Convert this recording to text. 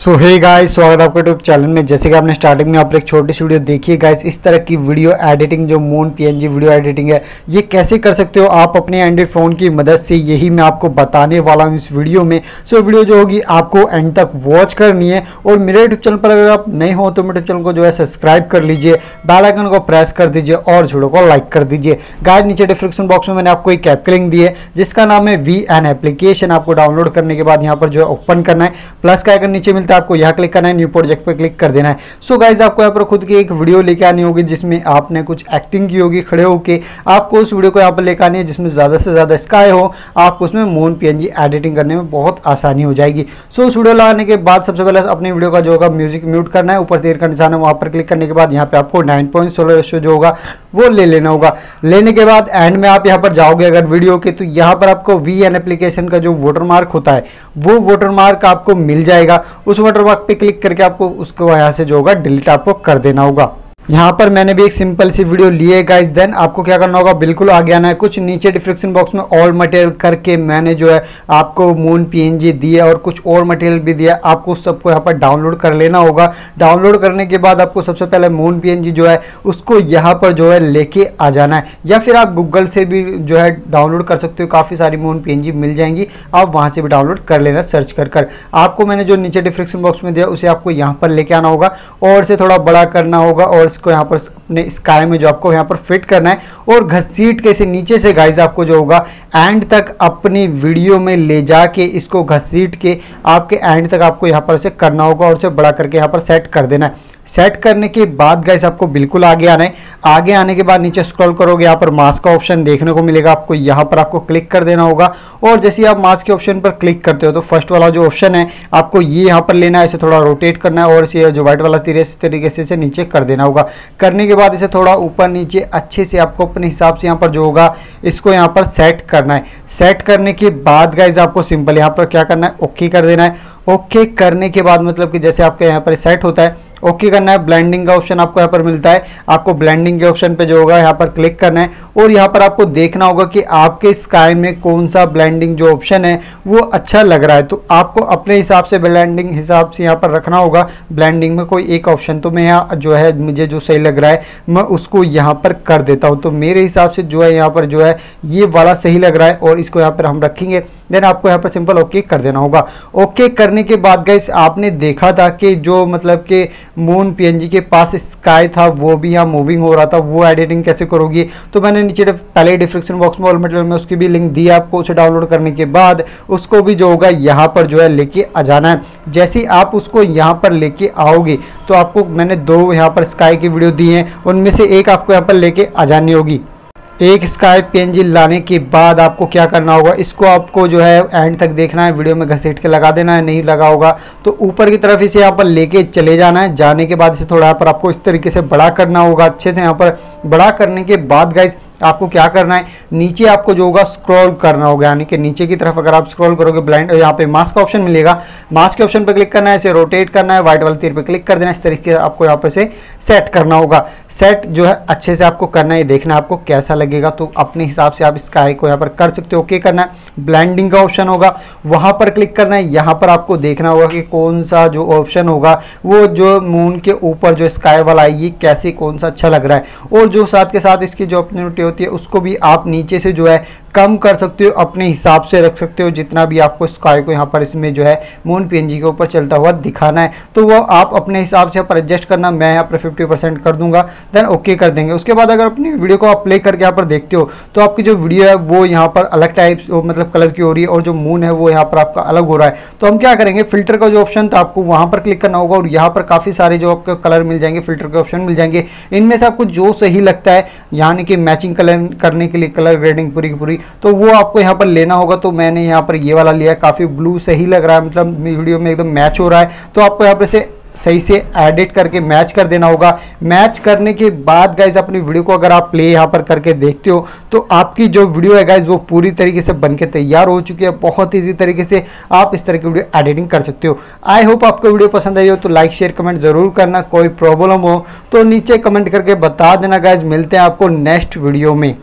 सो hey guys स्वागत है आपका यूट्यूब चैनल में। जैसे कि आपने स्टार्टिंग में आप एक छोटी सी वीडियो देखी है गाइस इस तरह की वीडियो एडिटिंग जो मून पीएनजी वीडियो एडिटिंग है ये कैसे कर सकते हो आप अपने एंड्रॉइड फ़ोन की मदद से यही मैं आपको बताने वाला हूँ इस वीडियो में। सो so, वीडियो जो होगी आपको एंड तक वॉच करनी है। और मेरे यूट्यूब चैनल पर अगर आप नहीं हो तो मेरे चैनल को जो है सब्सक्राइब कर लीजिए बेल आइकन को प्रेस कर दीजिए और वीडियो को लाइक कर दीजिए। गाइस नीचे डिस्क्रिप्शन बॉक्स में मैंने आपको एक ऐप लिंक दी है जिसका नाम है वी एन एप्लीकेशन आपको डाउनलोड करने के बाद यहाँ पर जो है ओपन करना है। प्लस का आइकन नीचे मिलता है आपको यहाँ क्लिक करना है न्यू प्रोजेक्ट पर क्लिक कर देना है। सो so गाइज़ आपको यहाँ पर खुद की एक वीडियो लेके आनी होगी, जिसमें आपने कुछ एक्टिंग की होगी, खड़े होकर आपको उस वीडियो को यहाँ पर लेकर आनी है, जिसमें ज़्यादा से ज़्यादा स्काई हो, आपको उसमें मोन पीएनजी एडिटिंग करने में बहुत आसानी हो जाएगी। सो उस वीडियो लगाने के बाद सबसे पहले अपनी वीडियो का जो होगा म्यूज़िक म्यूट करना है। ऊपर तीर का निशान है, वहाँ पर क्लिक करने के बाद यहाँ पे आपको नाइन पॉइंट सोलह जो होगा, वो ले लेना होगा। लेने के बाद एंड में आप यहाँ पर जाओगे अगर वीडियो के तो यहाँ पर आपको वी एन एप्लीकेशन का जो वोटर मार्क होता है, वो वोटर मार्क आपको मिल जाएगा। उस वोटर मार्क पे क्लिक करके आपको उसको यहाँ से जो होगा डिलीट आपको कर देना होगा। यहाँ पर मैंने भी एक सिंपल सी वीडियो ली है गाइस देन आपको क्या करना होगा? बिल्कुल आगे आना है। कुछ नीचे डिस्क्रिप्शन बॉक्स में ऑल मटेरियल करके मैंने जो है आपको मून पीएनजी दिया और कुछ और मटेरियल भी दिया आपको उस सबको यहाँ पर डाउनलोड कर लेना होगा। डाउनलोड करने के बाद आपको सबसे पहले मून पीएनजी जो है, उसको यहाँ पर जो है लेके आ जाना है। या फिर आप गूगल से भी जो है डाउनलोड कर सकते हो। काफ़ी सारी मून पीएनजी मिल जाएँगी। आप वहाँ से भी डाउनलोड कर लेना सर्च कर कर। आपको मैंने जो नीचे डिस्क्रिप्शन बॉक्स में दिया, उसे आपको यहाँ पर लेके आना होगा। और से थोड़ा बड़ा करना होगा और इसको यहाँ पर अपने स्काई में जो आपको यहाँ पर फिट करना है और घसीट के से नीचे से गाइज़ आपको जो होगा एंड तक अपनी वीडियो में ले जाके इसको घसीट के आपके एंड तक आपको यहाँ पर से करना होगा और उसे बड़ा करके यहाँ पर सेट कर देना है। सेट करने के बाद गाइस आपको बिल्कुल आगे आना है। आगे आने के बाद नीचे स्क्रॉल करोगे, यहाँ पर मास्क का ऑप्शन देखने को मिलेगा। आपको यहाँ पर आपको क्लिक कर देना होगा। और जैसे आप मास्क के ऑप्शन पर क्लिक करते हो तो फ़र्स्ट वाला जो ऑप्शन है, आपको ये यहाँ पर लेना है। इसे थोड़ा रोटेट करना है और इसे जो व्हाइट वाला तीर, इस तरीके से इसे नीचे कर देना होगा। करने के बाद इसे थोड़ा ऊपर नीचे अच्छे से आपको अपने हिसाब से यहाँ पर जो होगा, इसको यहाँ पर सेट करना है। सेट करने के बाद गाइज़ आपको सिंपल यहाँ पर क्या करना है? ओके कर देना है। ओके करने के बाद मतलब कि जैसे आपके यहाँ पर सेट होता है ओके करना है ब्लेंडिंग का ऑप्शन आपको यहाँ पर मिलता है। आपको ब्लेंडिंग के ऑप्शन पे जो होगा, यहाँ पर क्लिक करना है। और यहाँ पर आपको देखना होगा कि आपके स्काई में कौन सा ब्लेंडिंग जो ऑप्शन है, वो अच्छा लग रहा है। तो आपको अपने हिसाब से ब्लेंडिंग हिसाब से यहाँ पर रखना होगा। ब्लेंडिंग में कोई एक ऑप्शन तो मैं यहाँ जो है, मुझे जो सही लग रहा है, मैं उसको यहाँ पर कर देता हूँ। तो मेरे हिसाब से जो है, यहाँ पर जो है, ये वाला सही लग रहा है और इसको यहाँ पर हम रखेंगे। देन आपको यहाँ पर सिंपल ओके कर देना होगा। ओके करने के बाद गए आपने देखा था कि जो मतलब कि मून पीएनजी के पास स्काई था, वो भी यहाँ मूविंग हो रहा था, वो एडिटिंग कैसे करोगी? तो मैंने नीचे पहले डिस्क्रिप्शन बॉक्स में ऑलमेट में उसकी भी लिंक दी आपको, उसे डाउनलोड करने के बाद उसको भी जो होगा यहाँ पर जो है लेके आ जाना है। जैसे ही आप उसको यहाँ पर लेके आओगे तो आपको मैंने दो यहाँ पर स्काई की वीडियो दी है, उनमें से एक आपको यहाँ पर लेके आ जानी होगी। एक स्काई पेंजिल लाने के बाद आपको क्या करना होगा? इसको आपको जो है एंड तक देखना है वीडियो में घसीट के लगा देना है, नहीं लगा होगा तो ऊपर की तरफ़ इसे यहाँ पर लेके चले जाना है। जाने के बाद इसे थोड़ा यहाँ पर आपको इस तरीके से बड़ा करना होगा, अच्छे से यहाँ पर बड़ा करने के बाद गाइज़ आपको क्या करना है? नीचे आपको जो होगा स्क्रॉल करना होगा, यानी कि नीचे की तरफ़ अगर आप स्क्रॉल करोगे ब्लाइंड यहाँ पे मास्क का ऑप्शन मिलेगा। मास्क के ऑप्शन पर क्लिक करना है, इसे रोटेट करना है व्हाइट वाले तीर पे क्लिक कर देना है, इस तरीके से आपको यहाँ पे से सेट करना होगा। सेट जो है, अच्छे से आपको करना है, देखना आपको कैसा लगेगा। तो अपने हिसाब से आप स्काई को यहाँ पर कर सकते हो। ओके करना है। ब्लैंडिंग का ऑप्शन होगा। वहाँ पर क्लिक करना है। यहाँ पर आपको देखना होगा कि कौन सा जो ऑप्शन होगा, वो जो मून के ऊपर जो स्काई वाला है, ये कैसे, कौन सा अच्छा लग रहा है। और जो साथ के साथ इसकी जो अपॉर्चुनिटी होती है, उसको भी आप नीचे से जो है, कम कर सकते हो। अपने हिसाब से रख सकते हो। जितना भी आपको स्काई को यहाँ पर इसमें जो है मून पीएनजी के ऊपर चलता हुआ दिखाना है। तो वो आप अपने हिसाब से यहाँ पर एडजस्ट करना। मैं यहाँ पर फिफ्टी परसेंट कर दूँगा। देन ओके कर देंगे। उसके बाद अगर अपनी वीडियो को आप प्ले करके यहाँ पर देखते हो तो आपकी जो वीडियो है, वो यहाँ पर अलग टाइप मतलब कलर की हो रही है और जो मून है, वो यहाँ पर आपका अलग हो रहा है। तो हम क्या करेंगे फ़िल्टर का जो ऑप्शन था, आपको वहाँ पर क्लिक करना होगा और यहाँ पर काफ़ी सारे जो आपके कलर मिल जाएँगे फ़िल्टर के ऑप्शन मिल जाएँगे। इनमें से आपको जो सही लगता है, यानी कि मैचिंग कलर करने के लिए कलर ग्रेडिंग पूरी की पूरी तो वो आपको यहाँ पर लेना होगा। तो मैंने यहाँ पर ये वाला लिया काफ़ी ब्लू सही लग रहा है मतलब वीडियो में एकदम मैच हो रहा है। तो आपको यहाँ पर से सही से एडिट करके मैच कर देना होगा। मैच करने के बाद गाइज़ अपनी वीडियो को अगर आप प्ले यहाँ पर करके देखते हो तो आपकी जो वीडियो है गाइज़ वो पूरी तरीके से बनके तैयार हो चुकी है। बहुत ईजी तरीके से आप इस तरह की वीडियो एडिटिंग कर सकते हो। आई होप आपको वीडियो पसंद आई हो तो लाइक शेयर कमेंट ज़रूर करना, कोई प्रॉब्लम हो तो नीचे कमेंट करके बता देना गाइज़ मिलते हैं आपको नेक्स्ट वीडियो में।